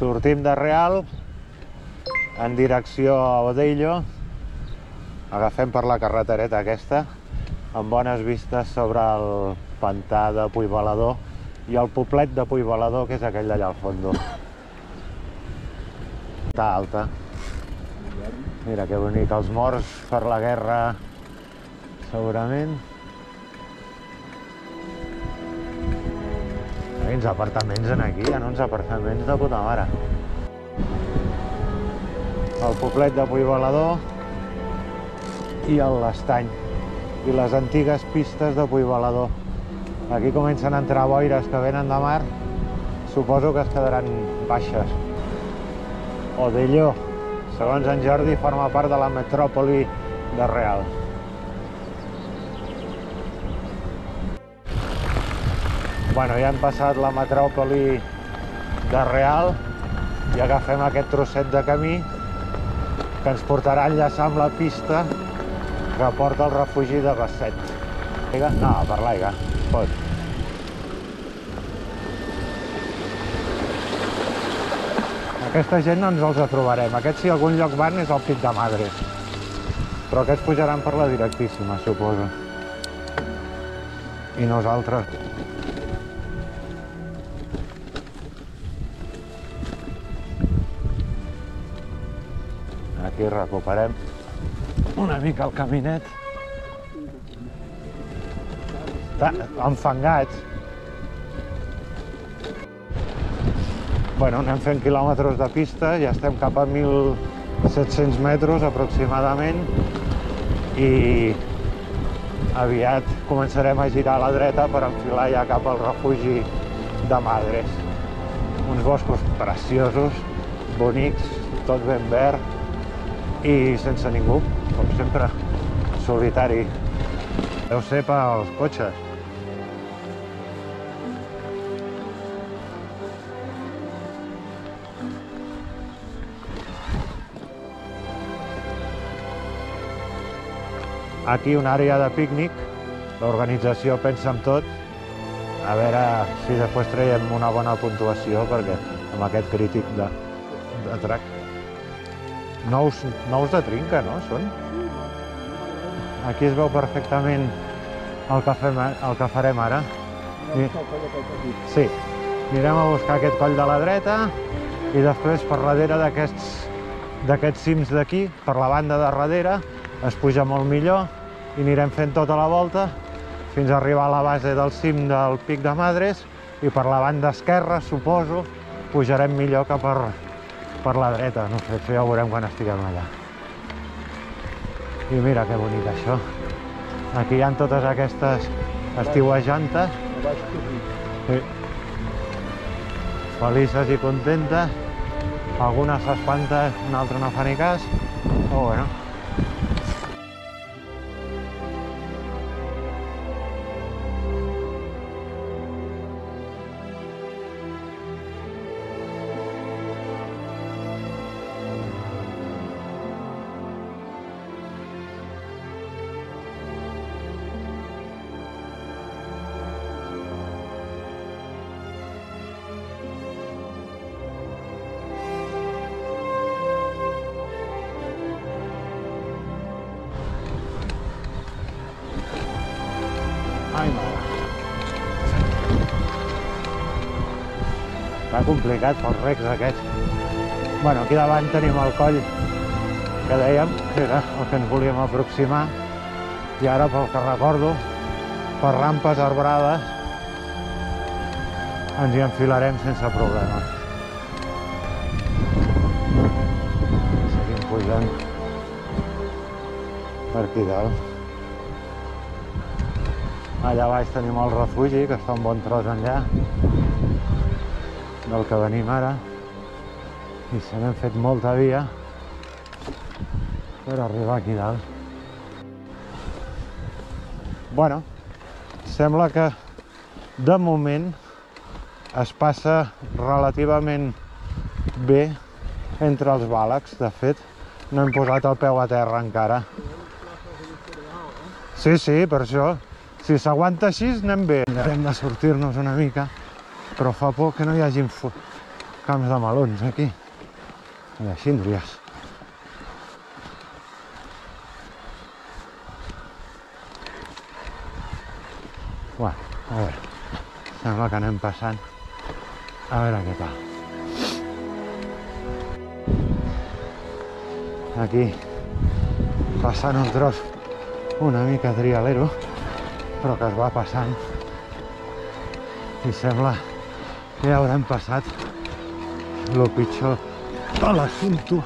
Sortim de Real en direcció a Odello. Agafem per la carretereta aquesta, amb bones vistes sobre el pantà de Puigbalador i el poblet de Puigbalador, que és aquell d'allà al fons. Està alta. Mira que bonic, els morts per la guerra, segurament. Quins apartaments en aquí, ha uns apartaments de puta mare. El poblet de Puigbalador i l'estany i les antigues pistes de Puigbalador. Aquí comencen a entrar boires que venen de mar, suposo que es quedaran baixes. Odelló, segons en Jordi, forma part de la metròpoli de Real. Bueno, ja hem passat la metròpoli de Real i agafem aquest trosset de camí que ens portarà a enllaçar amb la pista que porta al refugi de Basset. L'aigua? No, per l'aigua. Pot. Aquesta gent no ens els trobarem. Aquests, si algun lloc van, és al Pic de Madres. Però aquests pujaran per la directíssima, suposo. I nosaltres... Aquí recuperem una mica el caminet. Enfangats. Bueno, anem fent quilòmetres de pista, ja estem cap a 1.700 metres aproximadament i aviat començarem a girar a la dreta per enfilar ja cap al refugi de Madres. Uns boscos preciosos, bonics, tot ben verd i sense ningú, com sempre, solitari. Deu ser pels cotxes. Aquí una àrea de pícnic, l'organització pensa en tot, a veure si després traiem una bona puntuació, perquè amb aquest crític de, de trac. Nous, nous de trinca, no, són? Aquí es veu perfectament el que, fem, el que farem ara. I... Sí, anirem a buscar aquest coll de la dreta i després per darrere d'aquests d'aquests cims d'aquí, per la banda de darrere, es puja molt millor i anirem fent tota la volta fins a arribar a la base del cim del Pic de Madres i per la banda esquerra, suposo, pujarem millor que per, per la dreta. No sé, això ja ho veurem quan estiguem allà. I mira que bonic això. Aquí hi ha totes aquestes estiuejantes. Sí. Felices i contentes. Alguna s'espanta, una altra no fa ni cas. Però bueno. Està complicat pels recs aquests. Bueno, aquí davant tenim el coll que dèiem, que era el que ens volíem aproximar. I ara, pel que recordo, per rampes arbrades ens hi enfilarem sense problema. Seguim pujant per aquí dalt. Allà baix tenim el refugi, que està un bon tros enllà del que venim ara. I se n'hem fet molta via per arribar aquí dalt. Bueno, sembla que de moment es passa relativament bé entre els bàlegs, de fet. No hem posat el peu a terra encara. Sí, sí, per això. Si s'aguanta així, anem bé. Hem de sortir-nos una mica, però fa por que no hi hagin camps de melons aquí, de síndries. Bueno, a veure, sembla que anem passant. A veure què tal. Aquí, passant un tros una mica trialero, però que es va passant. I sembla que haurem passat el pitjor de l'assumpte.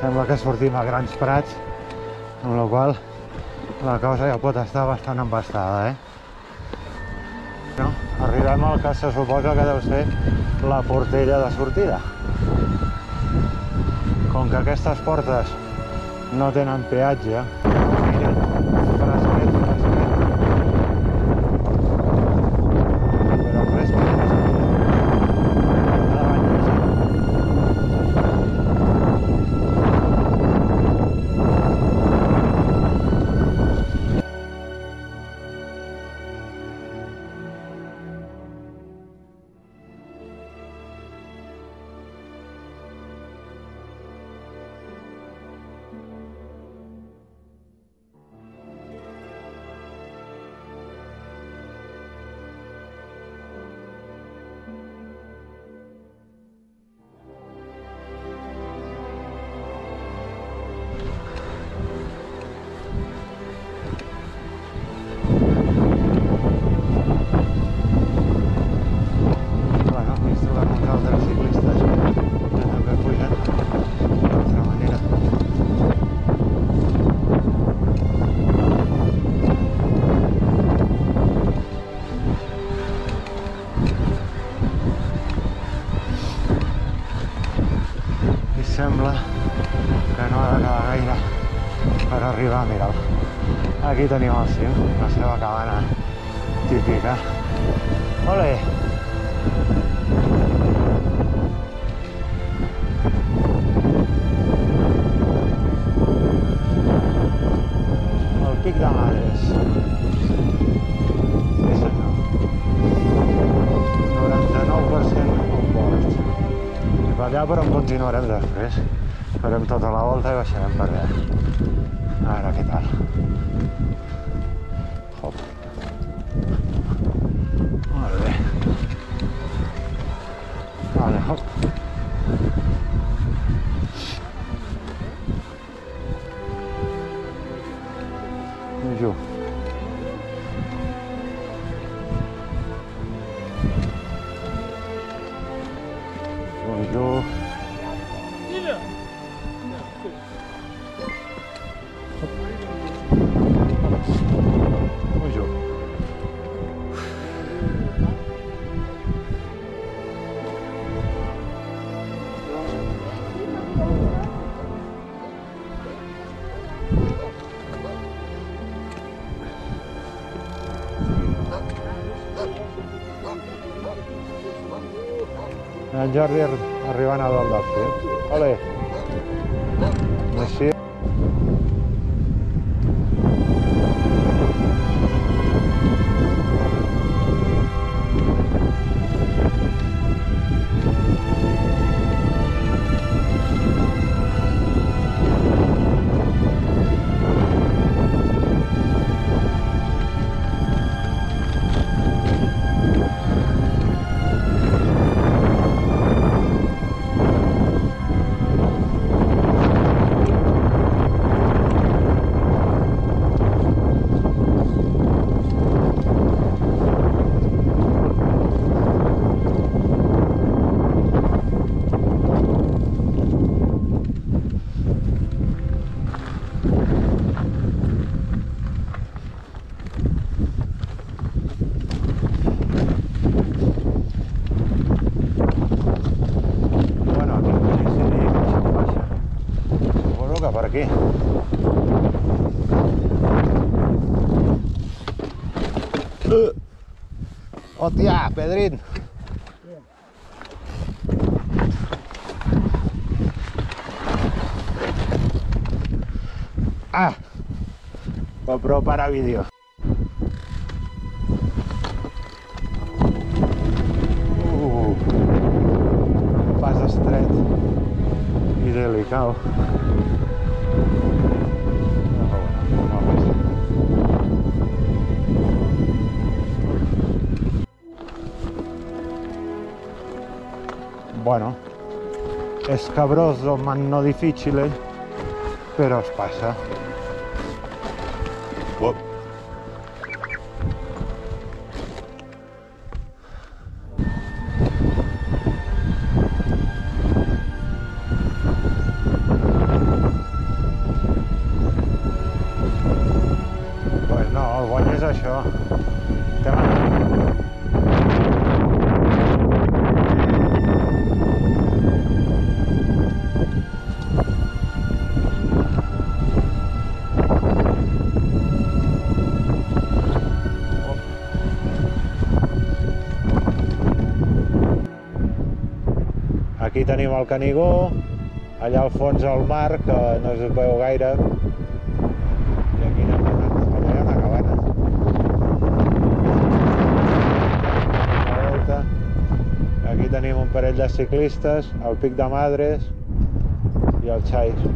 Sembla que sortim a grans prats, amb la qual la cosa ja pot estar bastant embastada, eh? No? Arribem al que se suposa que deu ser la portella de sortida. Com que aquestes portes no tenen peatge, Aquí tenim el cim, la seva cabana típica. Ole! El pic de Madres. Sí senyor. 99% compost. Per allà però en continuarem després. Farem tota la volta i baixarem per allà. A veure què tal. Jordi ar- arribant a dalt del cim. Ole! Així. poca per aquí. Uh. Hòstia, Pedrin! Ah! GoPro para vídeo. Uh, pas estret i delicat. Bueno, è scabroso ma non difficile, però es passa. Tenim el Canigó, allà al fons el mar, que no es veu gaire, i aquí anem anant, allà hi ha una cabana. Aquí tenim un parell de ciclistes, el Pic de Madres i el Xais.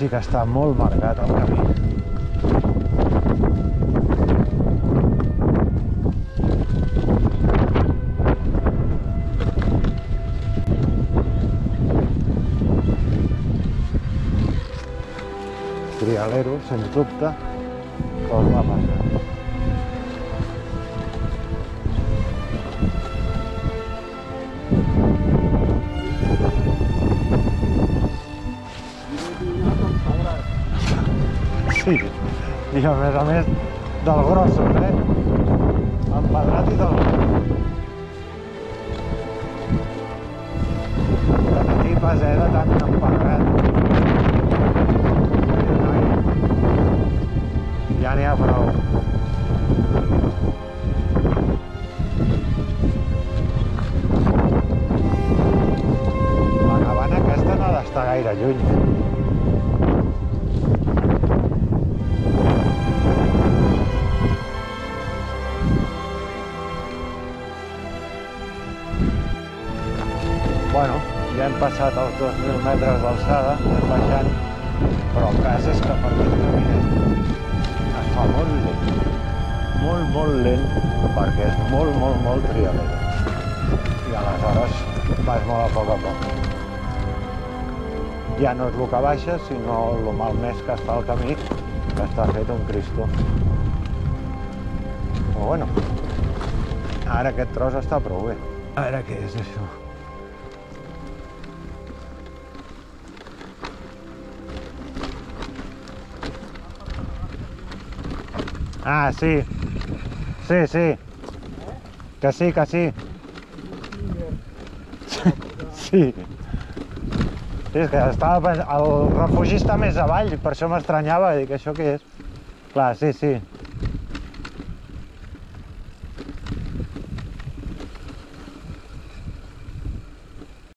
Sí que està molt marcat el camí. Trialero, sens dubte, com va passar. I a més a més del grossos, eh? Empedrat i del Te n'atipes, eh, de tant empedrat. Ja n'hi ha prou. 5 metres d'alçada, anem baixant, però el cas és que per aquest caminet es fa molt lent, molt, molt lent, perquè és molt, molt, molt trialera. I aleshores vas molt a poc a poc. Ja no és el que baixa, sinó el mal més que està al camí, que està fet un cristo. Però bueno, ara aquest tros està prou bé. Ara què és això? Ah, sí. Sí, sí. Que sí, que sí. Sí. Sí, és que estava. El refugi està més avall, per això m'estranyava, dic, això què és? Clar, sí, sí.